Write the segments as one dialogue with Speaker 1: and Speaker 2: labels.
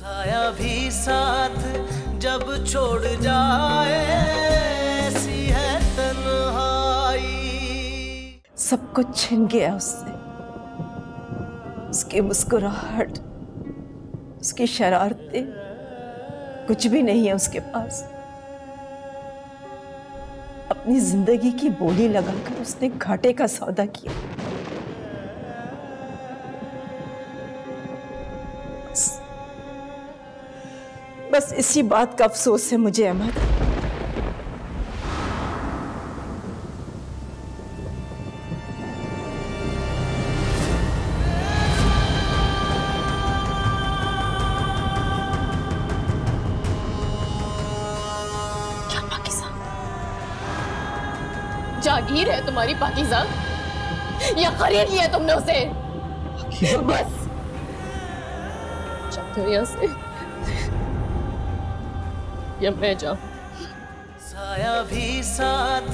Speaker 1: साया भी साथ जब छोड़ जाए, ऐसी है तन्हाई।
Speaker 2: सब कुछ छिन गया उससे। उसकी मुस्कुराहट, उसकी शरारतें, कुछ भी नहीं है उसके पास। अपनी ज़िंदगी की बोली लगाकर उसने घाटे का सौदा किया। बस इसी बात का अफसोस है मुझे अमर
Speaker 3: क्या पाकिजा जागीर है तुम्हारी पाकिजा या खरीद लिया तुमने उसे? बस। हो यहाँ से या मैं जाऊँ
Speaker 1: साया भी साथ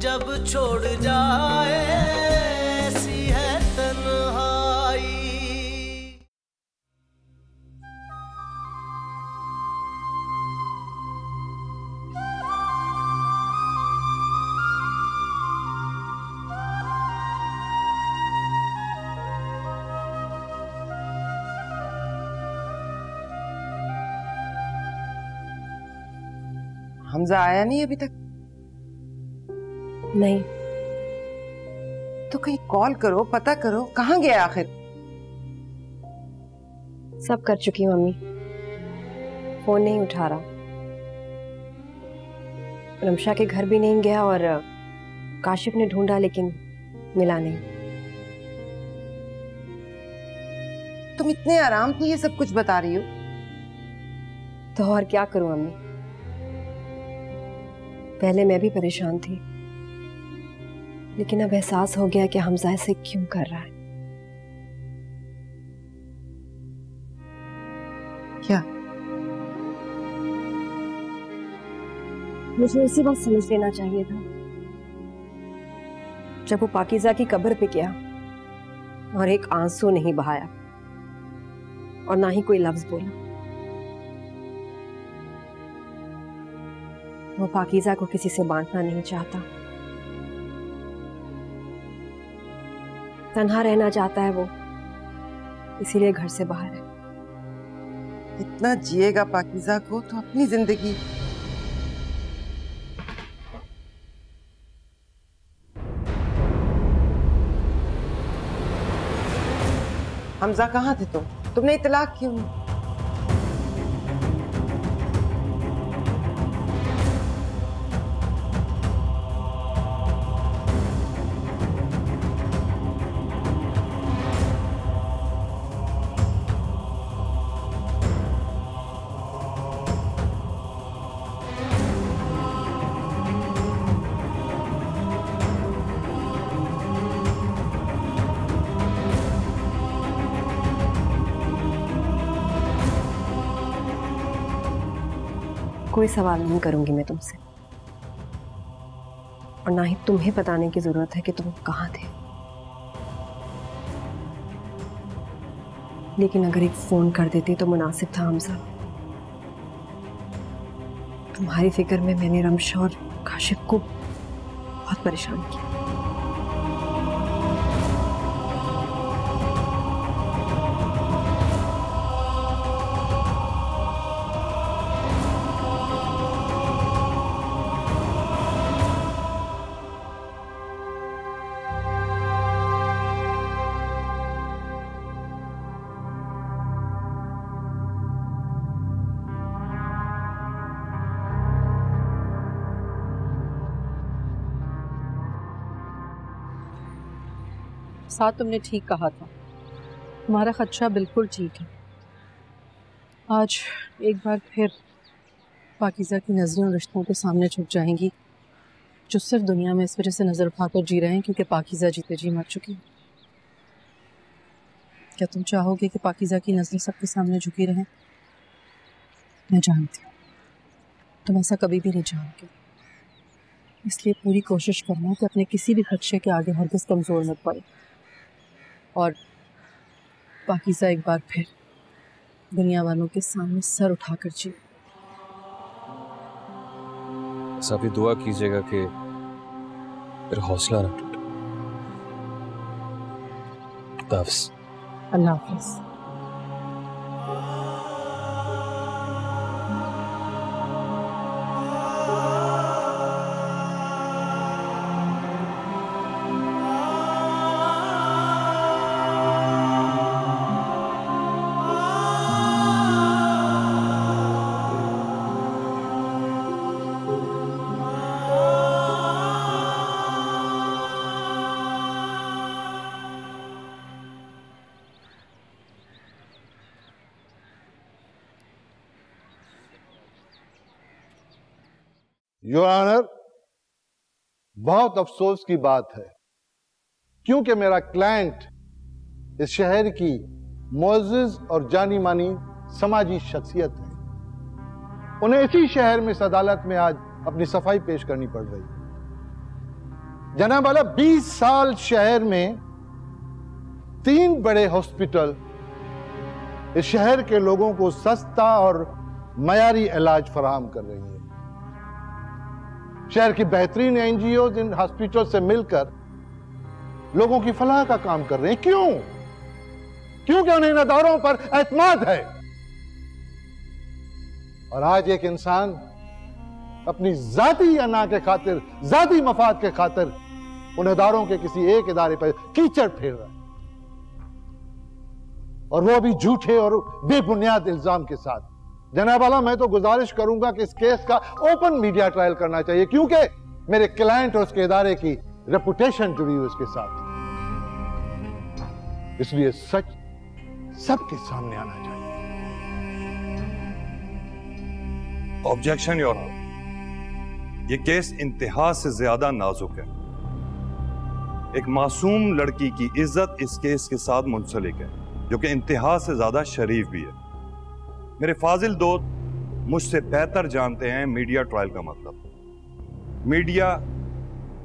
Speaker 1: जब छोड़ जाए।
Speaker 4: हमजा आया नहीं अभी तक?
Speaker 3: नहीं।
Speaker 4: तो कहीं कॉल करो पता करो कहाँ गया आखिर?
Speaker 3: सब कर चुकी हूँ मम्मी। फ़ोन नहीं उठा रहा। रमशा के घर भी नहीं गया और काशिफ ने ढूंढा लेकिन मिला नहीं।
Speaker 4: तुम इतने आराम से ये सब कुछ बता रही हो।
Speaker 3: तो और क्या करूँ मम्मी? पहले मैं भी परेशान थी। लेकिन अब एहसास हो गया कि हमजा ऐसे क्यों कर रहा है।
Speaker 4: क्या?
Speaker 3: मुझे इसी बात समझ लेना चाहिए था जब वो पाकिजा की कब्र पे गया और एक आँसू नहीं बहाया और ना ही कोई लफ्ज बोला। वो पाकिजा को किसी से बांटना नहीं चाहता। तन्हा रहना चाहता है वो, इसीलिए घर से बाहर है।
Speaker 4: इतना जिएगा पाकिजा को तो अपनी ज़िंदगी। हमजा कहाँ थे तुम? तुमने इतलाक क्यों
Speaker 3: कोई सवाल नहीं करूँगी मैं तुमसे। और ना ही तुम्हें बताने की ज़रूरत है कि तुम कहाँ थे। लेकिन अगर एक फ़ोन कर देती तो मुनासिब था हमजा तुम्हारी फ़िक्र में मैंने रमशा और काशिफ को बहुत परेशान किया।
Speaker 5: साथ तुमने ठीक कहा था। तुम्हारा खदशा बिल्कुल ठीक है। आज एक बार फिर पाकिज़ा की नज़रें उन रिश्तों के सामने झुक जाएँगी, जो सिर्फ़ दुनिया में इस वजह से नज़र उठाकर जी रहे हैं क्योंकि पाकिज़ा जीते जी मर चुकी है। क्या तुम चाहोगे कि पाकिज़ा की नज़रें सबके सामने झुकी रहें? मैं जानती हूँ। तुम ऐसा कभी भी नहीं चाहोगे। इसलिए पूरी कोशिश करना कि अपने किसी भी खदशे के आगे हरगिज़ कमज़ोर न पड़े। और पाकिज़ा एक बार फिर दुनिया वालों के सामने सर उठाकर जी
Speaker 6: सभी दुआ कीजिएगा कि फिर हौसला ना टूटे।
Speaker 5: अल्लाह हाफिज़।
Speaker 7: अफसोस की बात है। क्योंकि मेरा क्लाइंट इस शहर की मोजिज और जानी मानी समाजी शख्सियत है। उन्हें इसी शहर में इस अदालत में आज अपनी सफ़ाई पेश करनी पड़ रही है। जनाब वाला 20 साल शहर में तीन बड़े हॉस्पिटल इस शहर के लोगों को सस्ता और मयारी इलाज फराहम कर रही है। शहर की बेहतरीन एनजीओ इन हॉस्पिटल से मिलकर लोगों की फलाह का काम कर रहे हैं। क्यों? क्योंकि उन्हें इन अदारों पर एतमाद है? और आज एक इंसान अपनी जाती अना के खातिर, जाती मफाद के खातिर उन अदारों के किसी एक इदारे पर कीचड़ फेर रहा है। और वो भी झूठे और बेबुनियाद इल्ज़ाम के साथ। जनाब आला, मैं तो गुजारिश करूँगा कि इस केस का ओपन मीडिया ट्रायल करना चाहिए, क्योंकि मेरे क्लाइंट और उसके इदारे की रेपुटेशन जुड़ी हुई इसके साथ। इसलिए सच सबके सामने आना चाहिए।
Speaker 8: ऑब्जेक्शन योर ये केस इंतहा से ज़्यादा नाजुक है। एक मासूम लड़की की इज़्ज़त इस केस के साथ मुंसलिक है, जो कि इंतहा से ज़्यादा शरीफ भी है। मेरे फाजिल दोस्त मुझसे बेहतर जानते हैं मीडिया ट्रायल का मतलब। मीडिया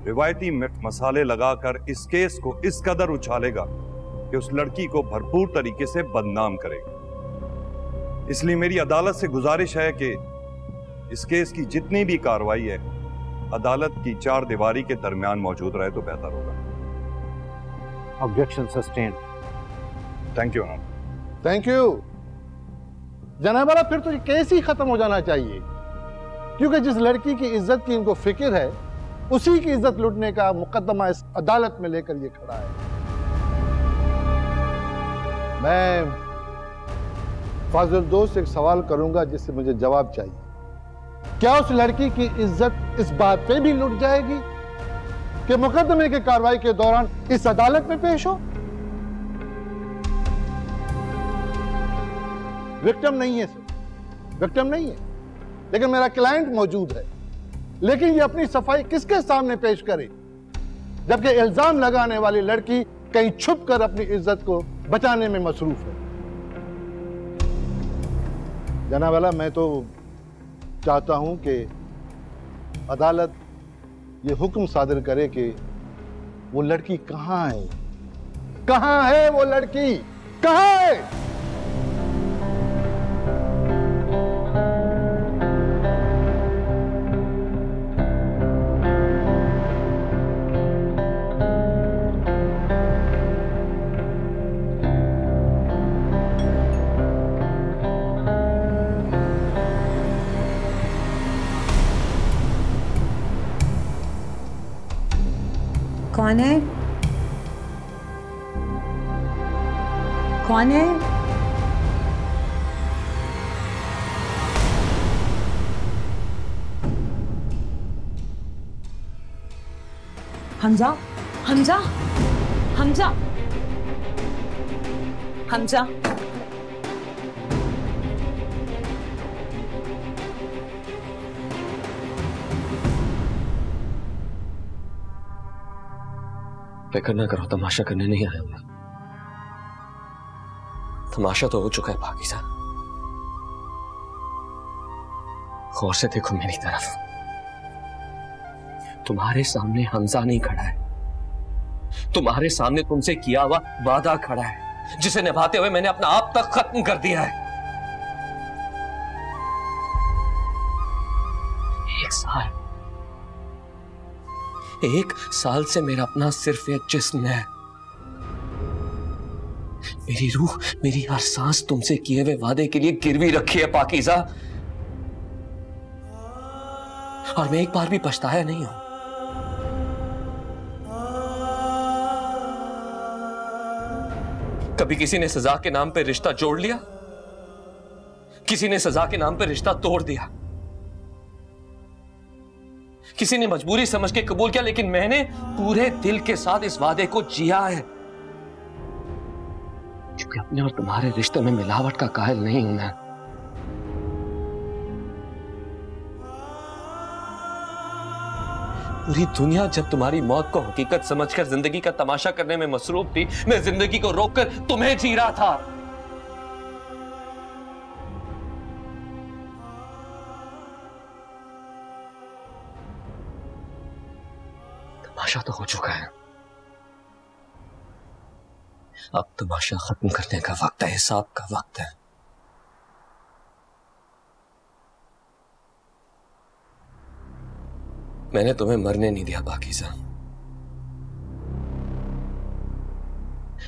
Speaker 8: रिवायती मिर्च मसाले लगाकर इस केस को इस कदर उछालेगा कि उस लड़की को भरपूर तरीके से बदनाम करेगा। इसलिए मेरी अदालत से गुजारिश है कि इस केस की जितनी भी कार्रवाई है अदालत की चार दीवारी के दरमियान मौजूद रहे तो बेहतर होगा।
Speaker 7: Objection sustain
Speaker 8: thank you
Speaker 7: thank you जनाब वाला फिर तो ये केस ही खत्म हो जाना चाहिए। क्योंकि जिस लड़की की इज़्ज़त की इनको फ़िक्र है, उसी की इज़्ज़त लुटने का मुकदमा इस अदालत में लेकर ये खड़ा है। मैं फाजिल दोस्त एक सवाल करूँगा जिससे मुझे जवाब चाहिए। क्या उस लड़की की इज़्ज़त इस बात पे भी लुट जाएगी कि मुकदमे की कार्रवाई के दौरान इस अदालत में पेश हो? विक्टिम नहीं है सर विक्टिम नहीं है। लेकिन मेरा क्लाइंट मौजूद है। लेकिन ये अपनी सफ़ाई किसके सामने पेश करे? जबकि इल्ज़ाम लगाने वाली लड़की कहीं छुप कर अपनी इज़्ज़त को बचाने में मसरूफ है। जनाब वाला मैं तो चाहता हूँ कि अदालत ये हुक्म सादर करे कि वो लड़की कहाँ है? कहाँ है वो लड़की? कहाँ है?
Speaker 2: कौन है? कौन है? हमजा हमजा हमजा हमजा।
Speaker 6: फ़िक्र ना करो तमाशा करने नहीं आया मैं तमाशा तो हो चुका है पाकिजा गौर से देखो मेरी तरफ़। तुम्हारे सामने हमजा नहीं खड़ा है। तुम्हारे सामने तुमसे किया हुआ वादा खड़ा है, जिसे निभाते हुए मैंने अपना आप तक खत्म कर दिया है। एक साल से मेरा अपना सिर्फ़ एक जिस्म है। मेरी रूह, मेरी हर सांस तुमसे किए हुए वादे के लिए गिरवी रखी है, पाकिजा। और मैं एक बार भी पछताया नहीं हूँ। कभी किसी ने सजा के नाम पर रिश्ता जोड़ लिया? किसी ने सजा के नाम पर रिश्ता तोड़ दिया? किसी ने मजबूरी समझ के कबूल किया, लेकिन मैंने पूरे दिल के साथ इस वादे को जिया है। क्योंकि अपने और तुम्हारे रिश्ते में मिलावट का कायल नहीं हूँ मैं। पूरी दुनिया जब तुम्हारी मौत को हकीकत समझकर ज़िंदगी का तमाशा करने में मसरूफ थी, मैं ज़िंदगी को रोककर तुम्हें जी रहा था। तमाशा तो हो चुका है। अब तमाशा खत्म करने का वक्त है, हिसाब का वक्त है। मैंने तुम्हें मरने नहीं दिया पाकिजा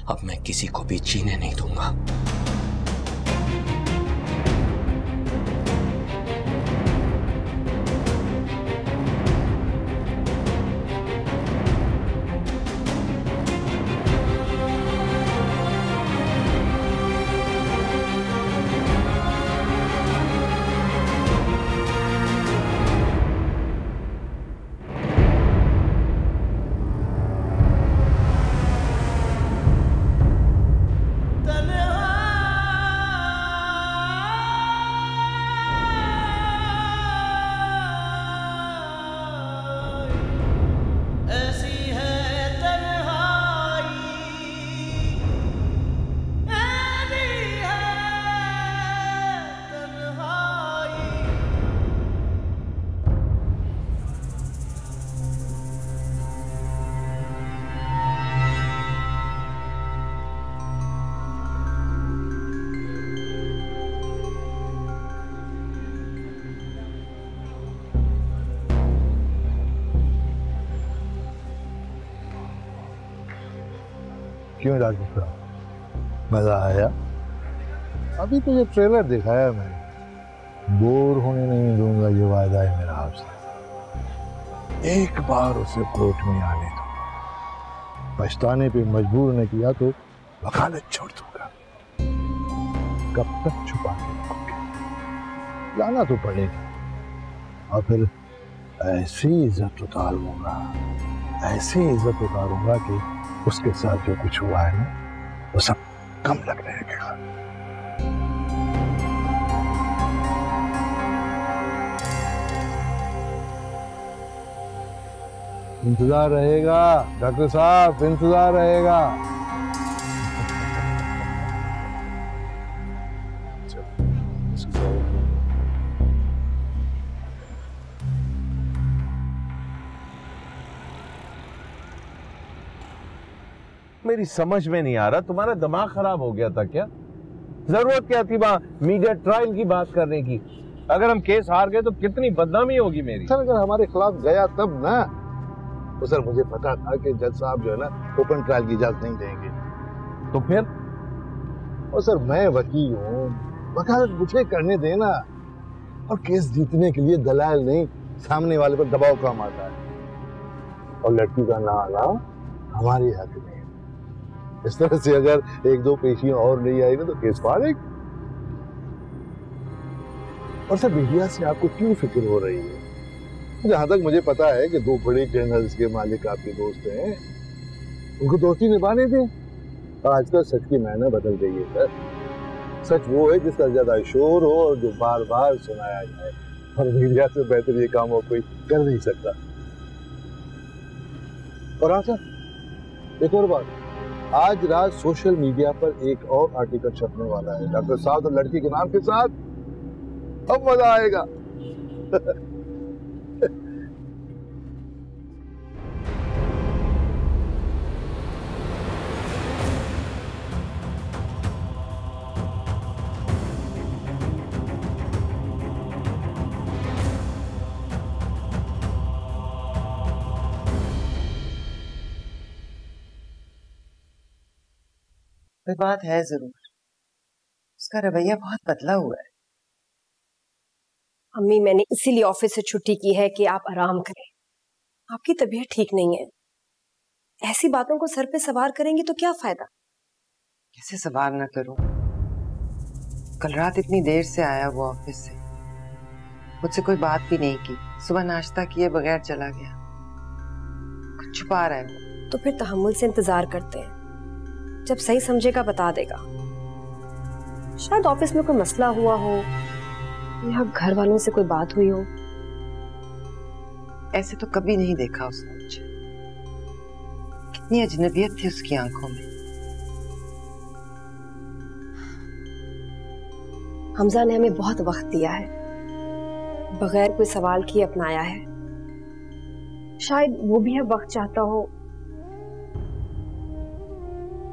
Speaker 6: अब मैं किसी को भी जीने नहीं दूँगा।
Speaker 7: क्यों डॉक्टर साहब मज़ा आया। अभी तो ये ट्रेलर दिखाया मैंने। बोर होने नहीं दूँगा, ये वायदा है मेरा आपसे। एक बार उसे कोर्ट में आने दो। पछताने पे मजबूर ने किया तो वकालत छोड़ दूँगा। कब तक छुपा लाना तो पड़ेगा। और फिर ऐसी इज़्ज़त उतारूँगा, ऐसी इज़्ज़त उतारूँगा कि उसके साथ जो कुछ हुआ है ना, वो सब कम लगने लगेगा इंतज़ार रहेगा, डॉक्टर साहब, इंतज़ार रहेगा।
Speaker 9: मेरी समझ में नहीं आ रहा। तुम्हारा दिमाग खराब हो गया था क्या? ज़रूरत क्या थी वहाँ मीडिया ट्रायल की बात करने की? अगर हम केस हार गए तो कितनी बदनामी होगी मेरी?
Speaker 7: सर अगर हमारे खिलाफ गया तब ना तो सर मुझे पता था कि जज साहब जो है ना ओपन ट्रायल की इजाज़त नहीं देंगे।
Speaker 9: तो फिर?
Speaker 7: और सर मैं वकील हूँ। वकालत मुझे करने देना और केस जीतने के लिए दलाल नहीं सामने वाले पर दबाव काम आता है। और लड़की का ना आना हमारे हक में। इस तरह से अगर एक दो पेशियाँ और नहीं आई ना तो केस फाड़ेग और सर, मीडिया से आपको क्यों फ़िक्र हो रही है? जहाँ तक मुझे पता है कि दो बड़े चैनल्स के मालिक आपके दोस्त हैं। उनको दोस्ती निभाने दें। आजकल सच की मायने बदल गई है, सर। सच वो है जिसका ज़्यादा शोर हो और जो बार बार सुनाया जाए। और मीडिया से बेहतर ये काम और कोई कर नहीं सकता। और हाँ सर, एक और बात। आज रात सोशल मीडिया पर एक और आर्टिकल छपने वाला है। डॉक्टर साहब और लड़की के नाम के साथ अब मज़ा आएगा।
Speaker 4: बात है ज़रूर। उसका रवैया बहुत बदला हुआ है।
Speaker 3: अम्मी मैंने इसीलिए ऑफ़िस से छुट्टी की है कि आप आराम करें। आपकी तबीयत ठीक नहीं है। ऐसी बातों को सर पे सवार करेंगे तो क्या फ़ायदा?
Speaker 4: कैसे सवार ना करूँ? कल रात इतनी देर से आया वो ऑफ़िस से। मुझसे कोई बात भी नहीं की। सुबह नाश्ता किए बगैर चला गया। कुछ छुपा रहा है वो।
Speaker 3: तो फिर तहमुल से इंतज़ार करते हैं। जब सही समझेगा बता देगा। शायद ऑफ़िस में कोई मसला हुआ हो या घर वालों से कोई बात हुई हो।
Speaker 4: ऐसे तो कभी नहीं देखा उसने मुझे। कितनी अजनबियत थी उसकी आँखों में।
Speaker 3: हमजा ने हमें बहुत वक्त दिया है। बगैर कोई सवाल किए अपनाया है। शायद वो भी अब वक्त चाहता हो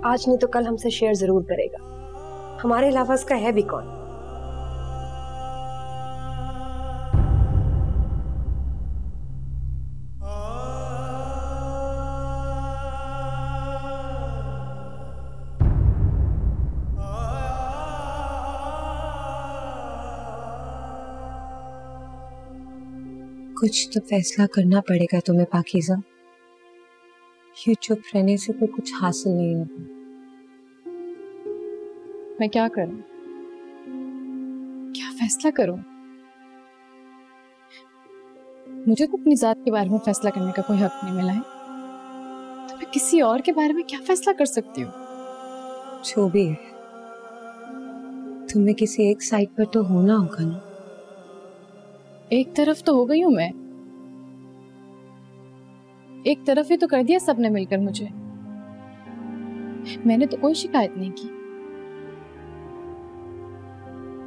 Speaker 3: आज नहीं तो कल हमसे शेयर ज़रूर करेगा। हमारे अलावा उसका है भी कौन?
Speaker 10: कुछ तो फैसला करना पड़ेगा तुम्हें, पाकिजा। ये चुप रहने से तो कुछ हासिल नहीं होगा
Speaker 11: मैं क्या करूँ? क्या फैसला करूँ? मुझे तो अपनी जात के बारे में फैसला करने का कोई हक नहीं मिला है। तो मैं किसी और के बारे में क्या फैसला कर सकती हूँ?
Speaker 10: जो भी है। तुम्हें किसी एक साइड पर तो होना होगा ना।
Speaker 11: एक तरफ़ तो हो गई हूँ मैं। एक तरफ़ ही तो कर दिया सबने मिलकर मुझे। मैंने तो कोई शिकायत नहीं की।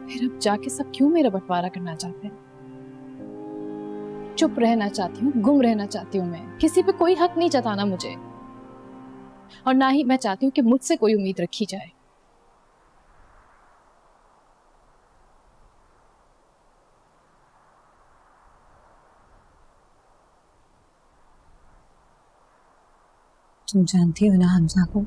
Speaker 11: फिर अब जाके सब क्यों मेरा बंटवारा करना चाहते हैं? चुप रहना चाहती हूँ, गुम रहना चाहती हूँ मैं। किसी पे कोई हक नहीं जताना मुझे। और ना ही मैं चाहती हूँ कि मुझसे कोई उम्मीद रखी जाए।
Speaker 10: तुम जानती हो ना हमजा को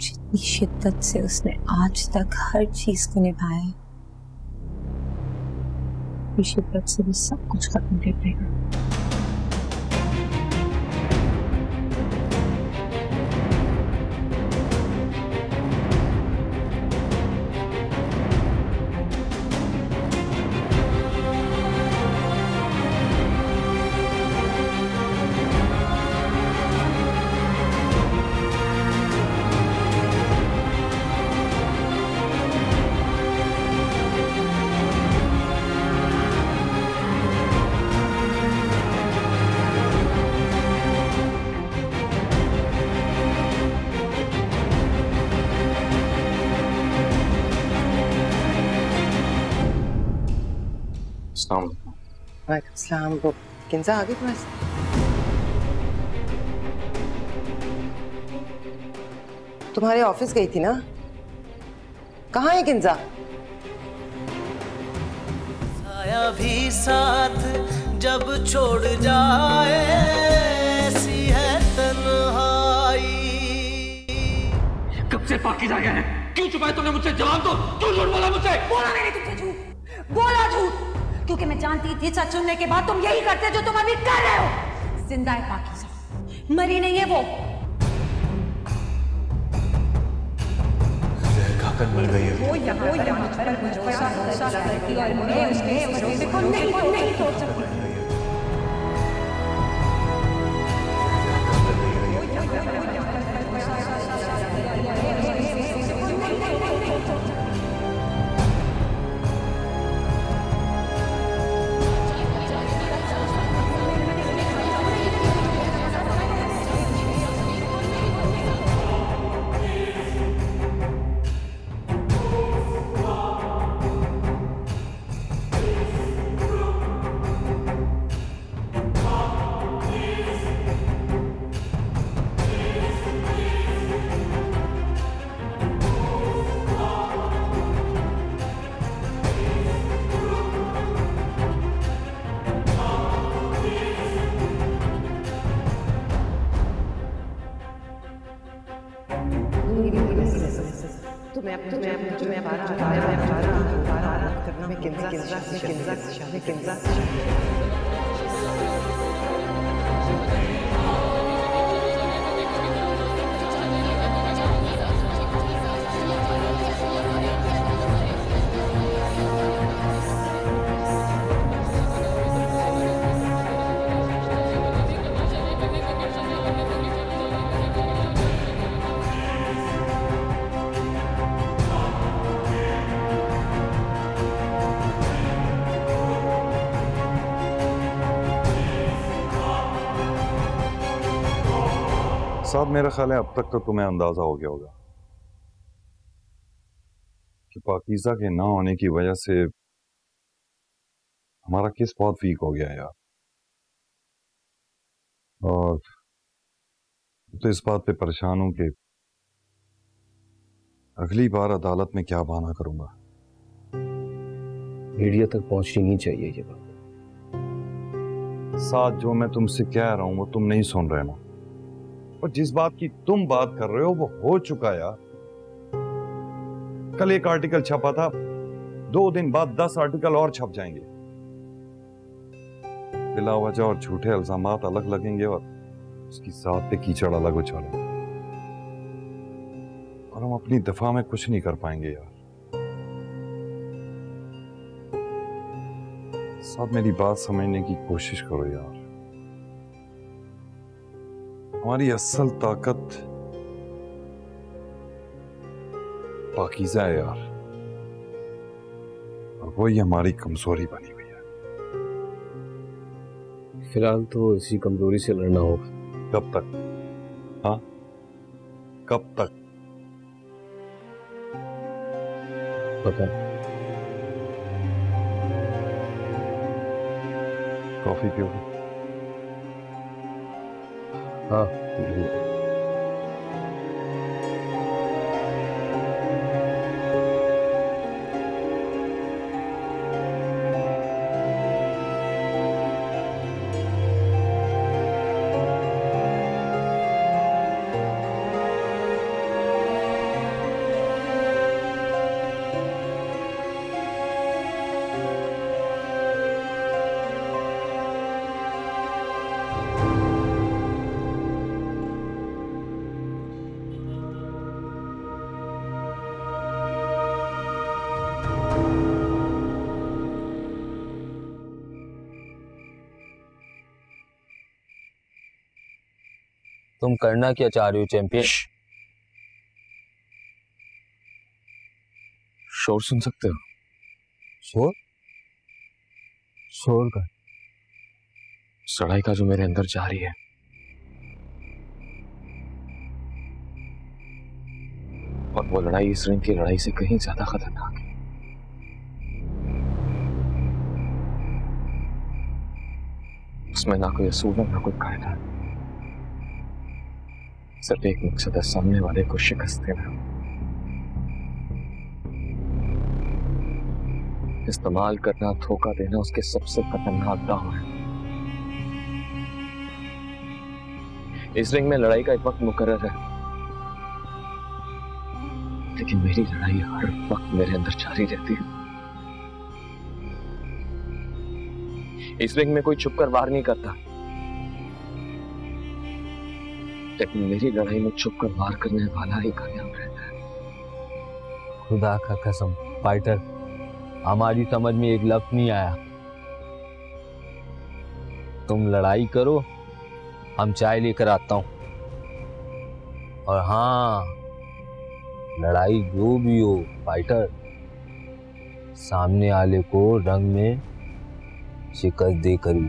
Speaker 10: जितनी शिद्दत से उसने आज तक हर चीज़ को निभाया है शिद्दत से भी सब कुछ खत्म कर देगा।
Speaker 4: वालेकुम सलाम वो किंजा आ गई तुम्हारे तुम्हारे ऑफ़िस गई थी ना? कहाँ है किंजा
Speaker 1: साया भी साथ जब छोड़ जाए ऐसी है तन्हाई।
Speaker 12: कब से पाकी जा गया है? क्यों छुपाया तुमने मुझसे? जवाब दो। क्यों झूठ बोला मुझसे।
Speaker 13: बोला मैंने तुमसे झूठ। बोला झूठ। क्योंकि मैं जानती थी सच सुनने के बाद तुम यही करते जो तुम अभी कर रहे हो। ज़िंदा है पाकिजा। मरी नहीं है वो।
Speaker 12: खाकर मर गई है।
Speaker 13: वो यहाँ यहाँ पर भरोसा करती और मैं उसके भरोसे को नहीं तोड़ सकती।
Speaker 8: साहब मेरा ख्याल है अब तक तो तुम्हें अंदाज़ा हो गया होगा कि पाकिजा के ना होने की वजह से हमारा केस बहुत वीक हो गया यार और तो इस बात पे परेशान हूँ कि अगली बार अदालत में क्या बहाना करूँगा
Speaker 6: मीडिया तक पहुंचनी नहीं चाहिए ये बात
Speaker 8: साथ जो मैं तुमसे कह रहा हूँ वो तुम नहीं सुन रहे ना और जिस बात की तुम बात कर रहे हो, वो हो चुका यार कल एक आर्टिकल छपा था। दो दिन बाद दस आर्टिकल और छप जाएँगे। बिला वजह और झूठे इल्ज़ाम अलग लगेंगे और उसकी साथ पे कीचड़ अलग उछालेंगे। और हम अपनी दफ़ा में कुछ नहीं कर पाएँगे यार। साहब, मेरी बात समझने की कोशिश करो यार। हमारी असल ताकत पाकिजा है यार। और वही हमारी कमज़ोरी बनी हुई है।
Speaker 6: फ़िलहाल तो इसी कमज़ोरी से लड़ना होगा।
Speaker 8: कब तक? हाँ? कब तक?
Speaker 6: पता
Speaker 8: कॉफ़ी पियोगे?
Speaker 6: हाँ
Speaker 14: तुम करना क्या चाह रहे हो चैंपियन?
Speaker 6: शोर सुन सकते हो?
Speaker 14: शोर? शोर का?
Speaker 6: सड़ाई का जो मेरे अंदर जा रही है। और वो लड़ाई इस रिंग की लड़ाई से कहीं ज़्यादा खतरनाक है। उसमें ना कोई असूल है ना कोई कायदा। है सिर्फ़ एक मकसद है सामने वाले को शिकस्त देना इस्तेमाल करना, धोखा देना उसके सबसे खतरनाक दाव है। इस रिंग में लड़ाई का एक वक्त मुकर्र है। लेकिन मेरी लड़ाई हर वक्त मेरे अंदर जारी रहती है। इस रिंग में कोई छुपकर वार नहीं करता। लेकिन मेरी लड़ाई में छुप कर वार करने वाला ही कामयाब रहता है।
Speaker 14: खुदा का कसम, फाइटर, हमारी समझ में एक लफ्ज नहीं आया। तुम लड़ाई करो, हम चाय लेकर आता हूँ। और हाँ लड़ाई जो भी हो, फाइटर, सामने वाले को रंग में शिकस्त देकर ही।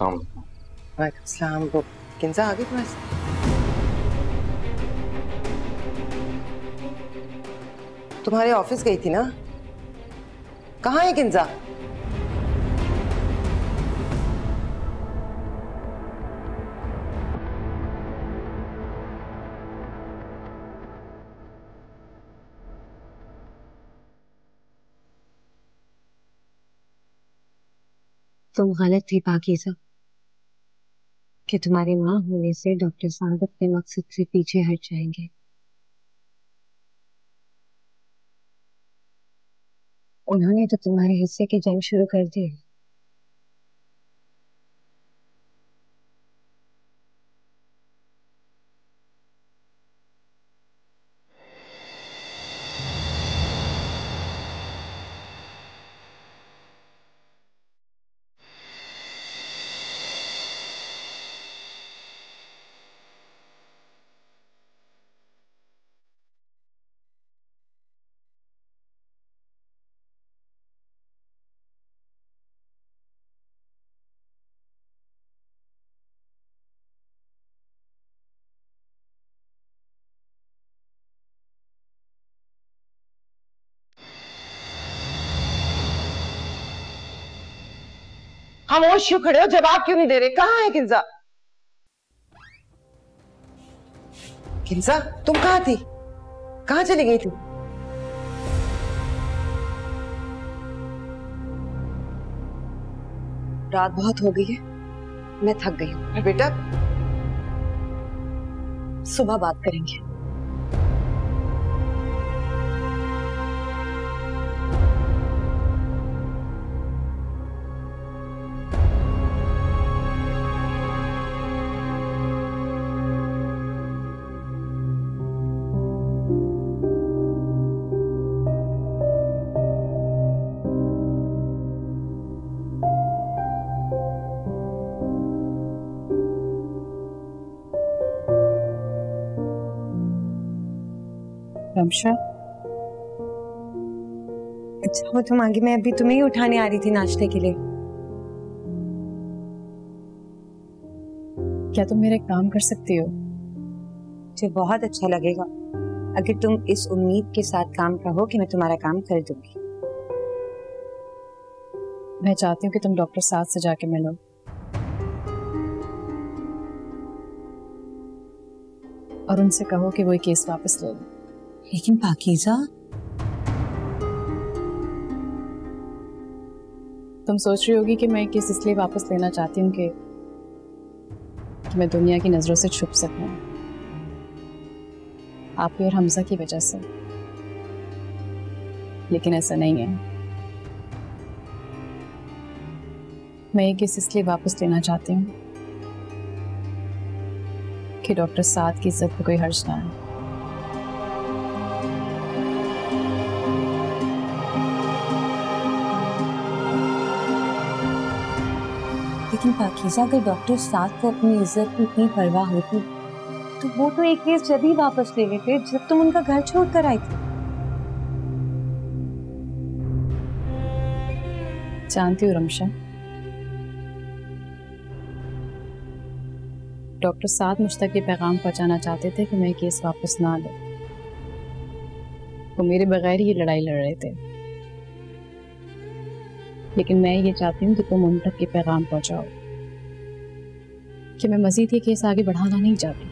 Speaker 12: अस्सलाम
Speaker 4: वो किंजा आ गई तुम्हारे? तुम्हारे ऑफ़िस गई थी ना? कहाँ है किंजा
Speaker 10: तुम गलत थी पाकिजा कि तुम्हारी माँ होने से डॉक्टर साहब अपने मकसद से पीछे हट जाएँगे। उन्होंने तो तुम्हारे हिस्से की जंग शुरू कर दी है
Speaker 4: खामोश क्यों खड़े हो? जवाब क्यों नहीं दे रहे? कहाँ है किंजा? किंजा, तुम कहाँ थी? कहाँ चली गई थी?
Speaker 3: रात बहुत हो गई है। मैं थक गई हूँ।
Speaker 4: बेटा,
Speaker 3: सुबह बात करेंगे।
Speaker 11: रमशा
Speaker 10: अच्छा वो तुम आगे मैं अभी तुम्हें ही उठाने आ रही थी नाश्ते के लिए।
Speaker 11: क्या तुम मेरा काम कर सकती हो?
Speaker 10: मुझे बहुत अच्छा लगेगा। अगर तुम इस उम्मीद के साथ काम करो कि मैं तुम्हारा काम कर दूँगी।
Speaker 11: मैं चाहती हूँ कि तुम डॉक्टर साथ से जाके मिलो। और उनसे कहो कि वो ये केस वापस ले लो।
Speaker 10: लेकिन पाकिजा
Speaker 11: तुम सोच रही होगी कि मैं केस इसलिए वापस लेना चाहती हूँ कि कि मैं दुनिया की नज़रों से छुप सकूँ। आपकी और हमजा की वजह से। लेकिन ऐसा नहीं है। मैं ये केस इसलिए वापस लेना चाहती हूँ? कि डॉक्टर साद की इज़्ज़त पे कोई हर्ज ना है
Speaker 10: लेकिन पाकिजा, अगर डॉक्टर साथ को अपनी इज़्ज़त की इतनी परवाह होती तो वो तो एक केस जब ही वापस ले लेते, जब तुम उनका घर छोड़ कर आई थी।
Speaker 11: जानती हूँ रमशा? डॉक्टर साथ मुझ तक ये पैगाम पहुंचाना चाहते थे कि मैं केस वापस ना लूँ। वो मेरे बगैर ही लड़ाई लड़ रहे थे। लेकिन मैं ये चाहती हूँ कि तुम उन तक ये पैगाम पहुंचाओ। कि मैं मजीद ये केस आगे बढ़ाना नहीं चाहती।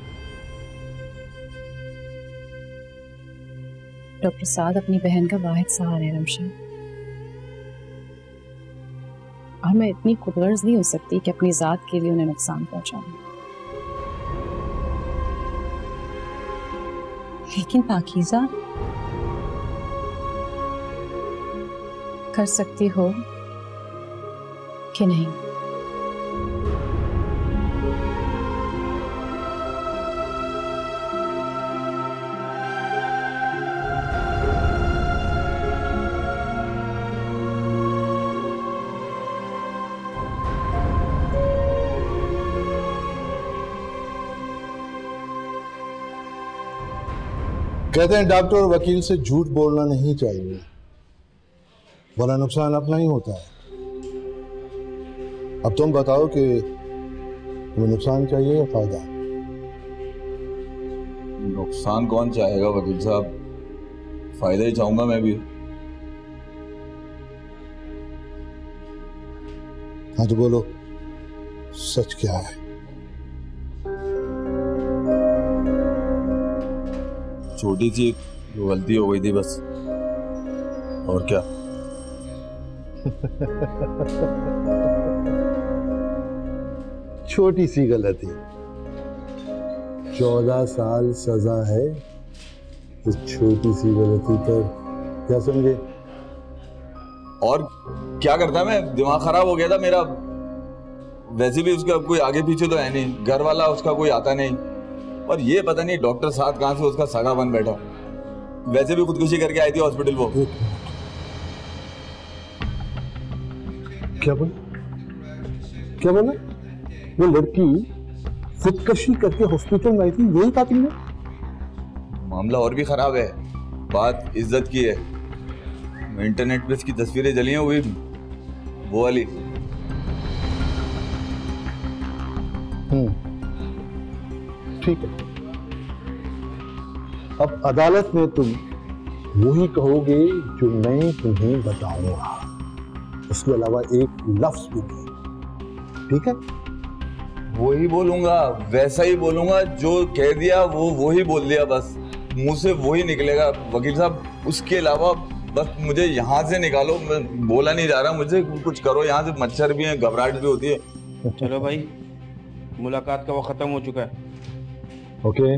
Speaker 11: डॉक्टर साद अपनी बहन का वाहिद सहारा है रमशा और मैं इतनी खुदगर्ज नहीं हो सकती कि अपनी जात के लिए उन्हें नुकसान पहुंचाऊं।
Speaker 10: लेकिन पाकिजा,
Speaker 11: कर सकती हो कि नहीं।
Speaker 7: कहते हैं डॉक्टर और वकील से झूठ बोलना नहीं चाहिए। वरना नुकसान अपना ही होता है। अब तुम बताओ कि तुम्हें नुकसान चाहिए या फ़ायदा
Speaker 15: नुकसान कौन चाहेगा वकील साहब? फ़ायदा ही चाहूँगा मैं भी।
Speaker 7: हाँ तो बोलो सच क्या है?
Speaker 15: छोटी सी गलती हो गई थी बस। और क्या?
Speaker 7: छोटी सी गलती। चौदह साल सजा है इस छोटी सी गलती पर। क्या समझे
Speaker 15: और क्या करता मैं? दिमाग खराब हो गया था मेरा। वैसे भी उसका कोई आगे पीछे तो है नहीं। घर वाला उसका कोई आता नहीं। और ये पता नहीं डॉक्टर साथ कहाँ से उसका सगा बन बैठा। वैसे भी खुदकुशी करके आई थी हॉस्पिटल वो।
Speaker 7: क्या बोला? क्या बोला? वो लड़की खुदकशी करके हॉस्पिटल में आई थी यही कहा तुमने?
Speaker 15: मामला और भी खराब है। बात इज़्ज़त की है। इंटरनेट पे इसकी तस्वीरें जली हैं वो भी वो वाली।
Speaker 7: हम्म। ठीक है। अब अदालत में तुम वही कहोगे जो मैं तुम्हें बताऊँगा। उसके अलावा एक लफ्ज भी नहीं। ठीक है?
Speaker 15: वही बोलूँगा वैसा ही बोलूँगा जो कह दिया वो वो ही बोल दिया बस। मुँह से वही निकलेगा। वकील साहब उसके अलावा बस मुझे यहाँ से निकालो मैं बोला नहीं जा रहा मुझे कुछ करो यहाँ से मच्छर भी है घबराहट भी होती है।
Speaker 16: चलो भाई मुलाकात का वो खत्म हो चुका है।
Speaker 7: ओके।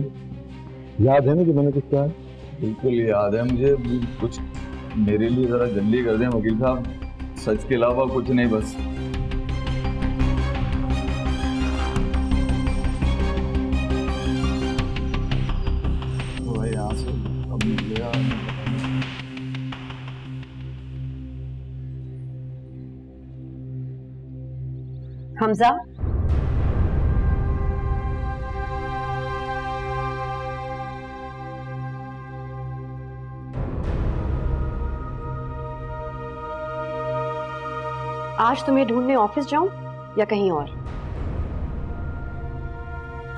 Speaker 7: याद है ना कि मैंने कुछ कहा?
Speaker 15: बिल्कुल याद है मुझे कुछ मेरे लिए जरा जल्दी कर दें वकील साहब। सच के अलावा कुछ नहीं बस।
Speaker 3: हमजा आज तुम्हें ढूँढने ऑफ़िस जाऊँ या कहीं और?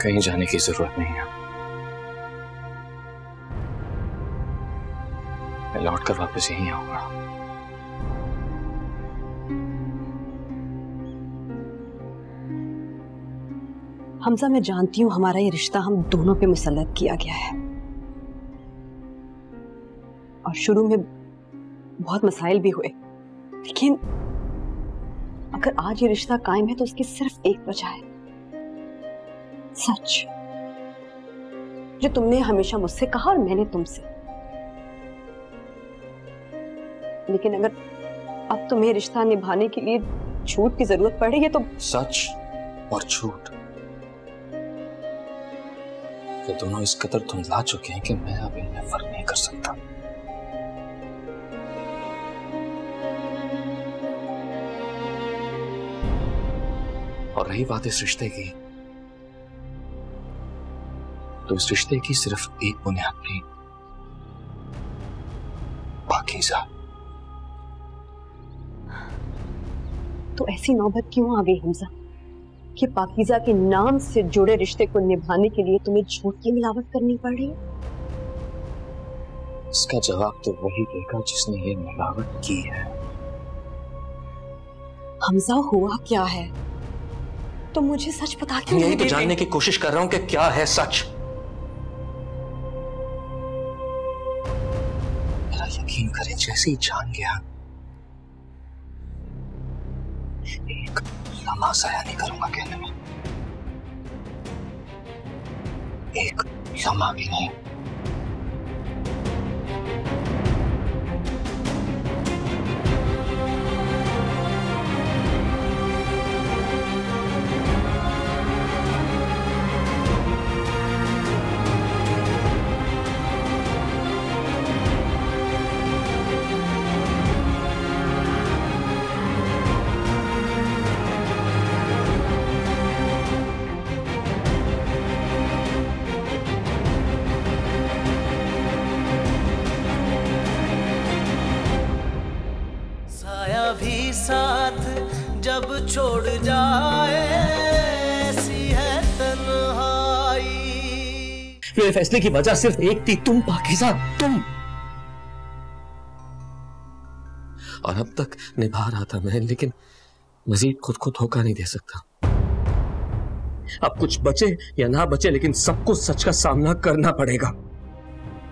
Speaker 6: कहीं जाने की ज़रूरत नहीं है। मैं लौट कर वापस यहीं आऊँगा।
Speaker 3: हमजा, मैं जानती हूँ हमारा ये रिश्ता हम दोनों पे मुसल्लत किया गया है। और शुरू में बहुत मसाइल भी हुए। लेकिन अगर आज ये रिश्ता कायम है तो उसकी सिर्फ़ एक वजह है। सच। जो तुमने हमेशा मुझसे कहा और मैंने तुमसे। लेकिन अगर अब तुम्हें रिश्ता निभाने के लिए झूठ की ज़रूरत पड़ेगी तो
Speaker 6: सच और झूठ। ये दोनों इस कदर धुंधला चुके हैं कि मैं अब इनमें फ़र्क नहीं कर सकता। और रही बात इस रिश्ते की तो इस रिश्ते की सिर्फ़ एक बुनियाद थी पाकीज़ा
Speaker 3: तो ऐसी नौबत क्यों आ गई हमजा कि पाकिजा के नाम से जुड़े रिश्ते को निभाने के लिए तुम्हें झूठ की मिलावट करनी पड़ रही है?
Speaker 6: इसका जवाब तो वही देगा जिसने ये मिलावट की है।
Speaker 3: हमजा हुआ क्या है? तो मुझे सच बता क्यों
Speaker 6: यही
Speaker 3: नहीं
Speaker 6: तो जानने की कोशिश कर रहा हूँ कि क्या है सच। मेरा यकीन करें जैसे ही जान गया एक लम्हा सया नहीं करूँगा कहने में। एक क्षमा भी नहीं। फैसले की वजह सिर्फ़ एक थी, तुम पाकिजा तुम। और अब तक निभा रहा था मैं, लेकिन मजीद खुद को धोखा नहीं दे सकता। अब कुछ बचे या ना बचे, लेकिन सबको सच का सामना करना पड़ेगा।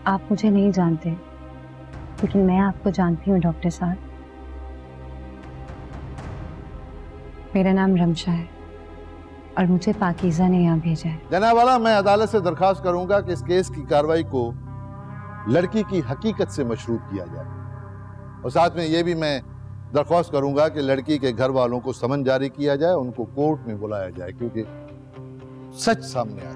Speaker 10: आप मुझे नहीं जानते, लेकिन मैं आपको जानती हूँ, डॉक्टर साहब। मेरा नाम रमशा है। और मुझे पाकिजा ने यहाँ भेजा है।
Speaker 1: जनावाला मैं अदालत से दरखास्त करूँगा कि इस केस की कार्रवाई को लड़की की हकीकत से मशरूत किया जाए। और साथ में ये भी मैं दरख्वास्त करूँगा कि लड़की के घर वालों को समन जारी किया जाए, उनको कोर्ट में बुलाया जाए, क्योंकि सच सामने आ